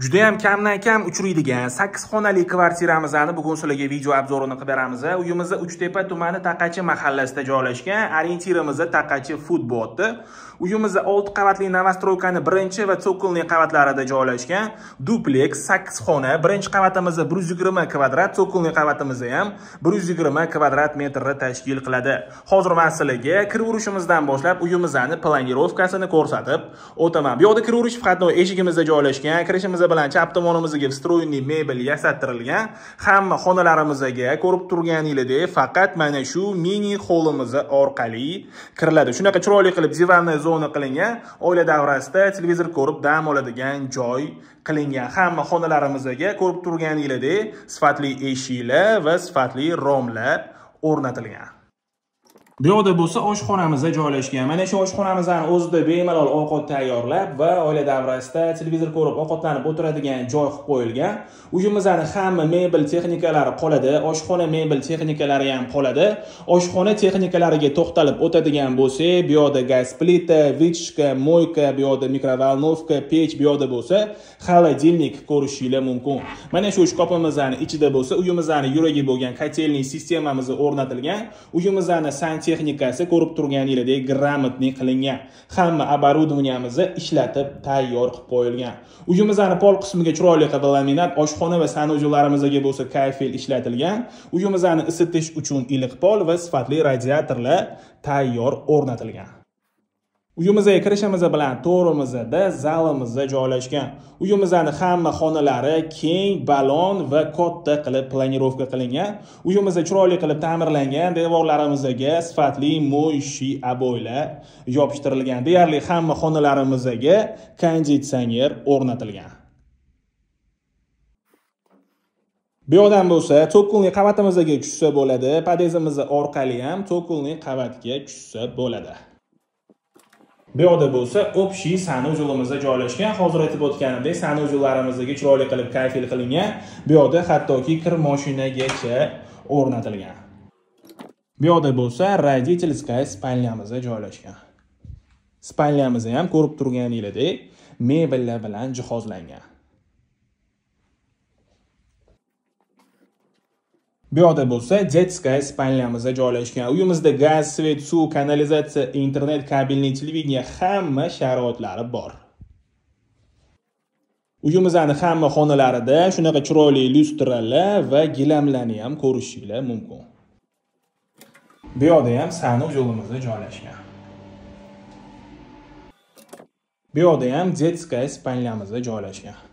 judayam kamdan kam uchraydigan sakkiz xonali kvartiramizni bugun sizlarga video obzorini qilib beramiz. Uyimiz uchtepa tumani taqachi mahallasida joylashgan orientirimiz taqachi futbolni uyimiz olti qavatli novostroykani birinchi va sokolniy qavatlarida joylashgan dupleks sakkiz xona birinchi qavatimiz bir yuz yigirma kvadrat sokolniy qavatimiz ham bir yuz yigirma kvadrat metrni tashkil qiladi. Hozir man sizlarga kirib urishimizdan boshlab uyimizni planirovkasini ko'rsatib o'taman. Bu yoqda urish faqat eshigimizda joylashgan kirishimiz bilan chap tomonimizga встроенный mebel yasattirilgan hamma xonalarimizga ko'rib turganingizdek faqat mana shu mini holimiz orqali kiriladi. Shunaqa chiroyli qilib divanniy zona qilingan oila davrasida televizor ko'rib dam oladigan joy qilingan. Hamma xonalarimizga ko'rib turganingizdek sifatli eshiklar va sifatli romlar o'rnatilgan. Bu yoqda bo'lsa oshxonamizda joylashgan. Mana shu oshxonamizni o'zida bemalol ovqat tayyorlab va oila davrasida televizor ko'rib ovqatlanib o'tiradigan joy qilib qo'yilgan. Uyimizni hamma mebel texnikalari qoladi. Oshxona mebel texnikalari ham qoladi. Oshxona texnikalariga to'xtalib o'tadigan bo'lsak bu yoqda gaz plita vichka moyka bu yoqda mikrovolnovka pech bu yoqda bo'lsa холодильник ko'rishinglar mumkin. Mana shu shkopimizni ichida bo'lsa uyimizni yuragi bo'lgan kotelniy sistemamiz o'rnatilgan uyimizni texnikasi ko'rib turganingizdek грамотный qilingan. Hamma оборудованиemizni ishlatib tayyor qilib qo'yilgan. Uyimizni pol qismiga chiroyli qilib laminat oshxona va sanujo'larimizga bo'lsa kayfel ishlatilgan. Uyimizni isitish uchun iliq pol va sifatli radiatorlar tayyor o'rnatilgan. Uyimizga kirishimiz bilan to'g'rimizda zalimizda joylashgan. Uyimizni hamma xonalari keng balon va katta qilib planirovka qilingan. Uyimizni chiroyli qilib ta'mirlangan devorlarimizga sifatli moyshiy aboylar yopishtirilgan. Deyarli hamma xonalarimizga konditsioner o'rnatilgan. Bu yoqdan bo'lsa to'qilni qavatimizga tushsa bo'ladi podezimiz orqali ham to'qilni qavatga tushsa bo'ladi. Bu yoqda bo'lsa общий sanujo'limizda joylashgan hozir aytib o'tganimdek sanujo'larimizga chiroyli qilib kayfil qilingan bu yoqda hattoki kir moshinagacha o'rnatilgan. Bu yoqda bo'lsa родительская spalnyamizda joylashgan. Spalnyamiz ham ko'rib turganingizdek mebellar bilan jihozlangan. Bu yoqda bo'lsa детская spalnyamizda joylashgan uyimizda gaz svet suv kanalizatsiya internet kabelli televideniya hamma sharoitlari bor. Uyimizni hamma xonalarida shunaqa chiroyli lyustralar va gilamlarni ham ko'rishinglar mumkin. Bu yoqda ham sanujo'limizda joylashgan. Bu yoqda ham детская spalnyamizda joylashgan.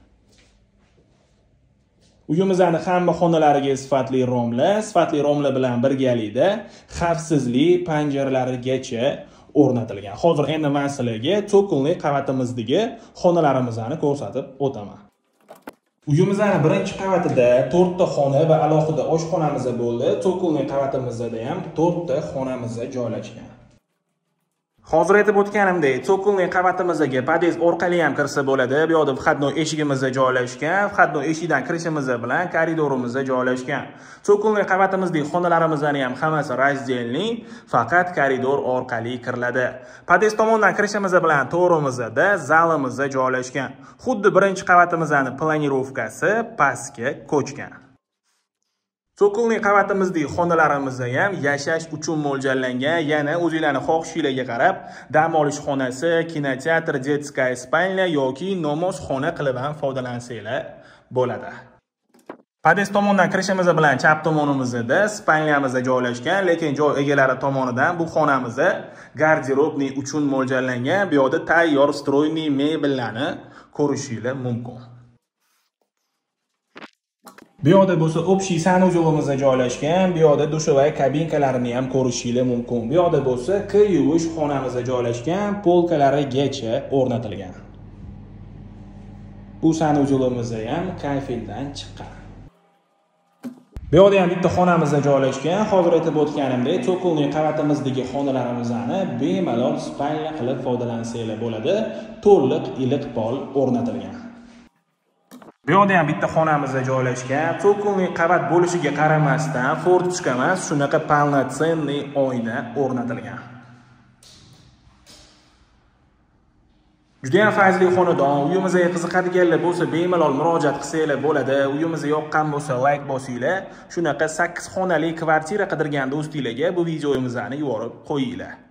Uyimizni hamma xonalariga sifatli romlar sifatli romlar bilan birgalikda xavfsizlik panjaralarigacha o'rnatilgan. Hozir endi man sizlarga to'kinli qavatimizdagi xonalarimizni ko'rsatib o'taman. Uyimizni birinchi qavatida to'rtta xona va alohida oshxonamiz bo'ldi. To'kinli qavatimizda ham to'rtta xonamiz joylashgan. Hozir aytib o'tganimdek to'qilni qavatimizga podest orqali ham kirsa bo'ladi. Bu yoqda входной eshigimiz joylashgan входной eshikdan kirishimiz bilan koridorimiz joylashgan. To'qilni qavatimizdagi xonalarimizni ham hammasi раздельный faqat koridor orqali kiriladi. Podest tomondan kirishimiz bilan to'g'rimizda zalimiz joylashgan. Xuddi birinchi qavatimizni planirovkasi pastga ko'chgan. To'qilni qavatimizdagi xonalarimizni ham yashash uchun mo'ljallangan yana o'zinglarni xohishinglarga qarab dam olish xonasi kinoteatr детская spalnya yoki namozxona qilib ham foydalansanglar bo'ladi. Podest tomondan kirishimiz bilan chap tomonimizda spalnyamiz joylashgan lekin joy egalari tomonidan bu xonamiz garderobniy uchun mo'ljallangan bu yoqda tayyor stroyniy mebellarni ko'rishinglar mumkin. Bu yoqda bo'lsa общий sanujo'limizda joylashgan bu yoqda dushovая kabinkalarini ham ko'rishinglar mumkin. Bu yoqda bo'lsa kir yuvish xonamizda joylashgan polkalarigacha o'rnatilgan. Bu sanuzelimizda ham kayfildan chiqqan. Bu yoqda ham bitta xonamizda joylashgan hozir aytib o'tganimdek to'qilni qavatimizdagi xonalarimizni bemalol spalnya qilib foydalansanglar bo'ladi. To'liq iliq pol o'rnatilgan. Bu yoqda ham bitta xonamizda joylashgan. To'qilni qavat bo'lishiga qaramasdan fortichka emas shunaqa полноценный oyna o'rnatilgan. Judayam fayzli xonadon. Uyimizga qiziqadiganlar bo'lsa bemalol murojaat qilsanglar bo'ladi. Uyimizni yoqqan bo'lsa layk bosinglar. Shunaqa sakkiz xonali kvartira qidirgan do'stinglarga bu videomizni yuborib qo'yinglar.